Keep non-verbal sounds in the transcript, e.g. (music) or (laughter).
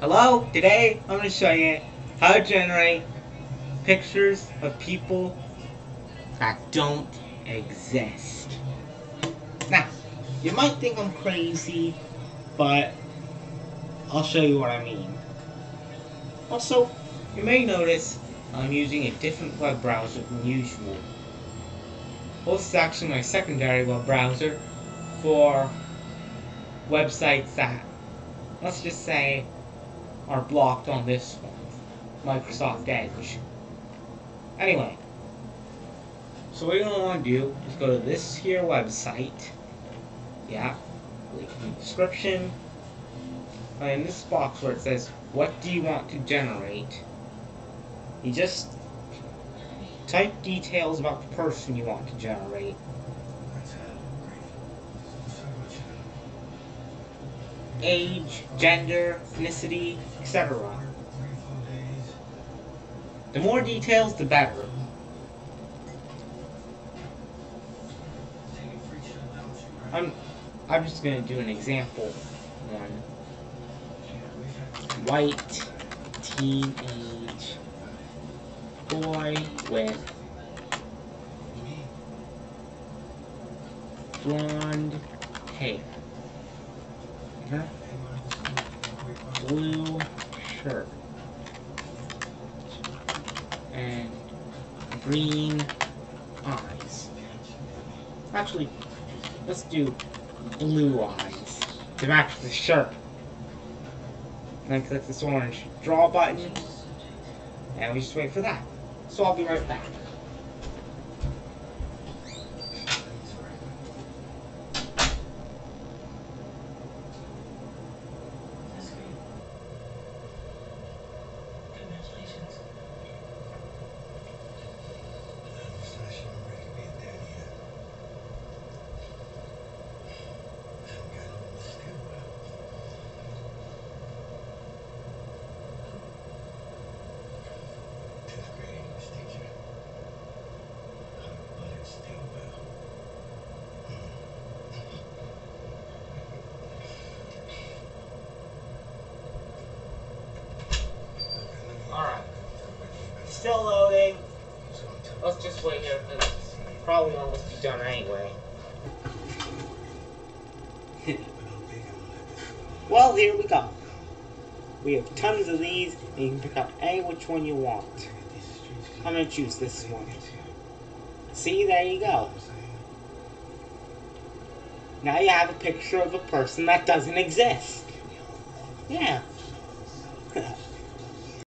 Hello? Today I'm going to show you how to generate pictures of people that don't exist. Now, you might think I'm crazy, but I'll show you what I mean. Also, you may notice I'm using a different web browser than usual. This is actually my secondary web browser for websites that, let's just say, are blocked on this one, Microsoft Edge. Anyway, so what you're going to want to do is go to this here website, yeah, link in the description, and in this box where it says, what do you want to generate, you just type details about the person you want to generate. Age, gender, ethnicity, etc. The more details, the better. I'm I'm just gonna do an example one. White teenage boy with blonde hair. Blue shirt. And green eyes. Actually, let's do blue eyes to match the shirt. Then click this orange draw button, and we just wait for that. So I'll be right back. Still loading. Let's just wait here it's probably almost be done anyway. (laughs) well, here we go. We have tons of these, and you can pick out any which one you want. I'm going to choose this one. See, there you go. Now you have a picture of a person that doesn't exist. Yeah. (laughs)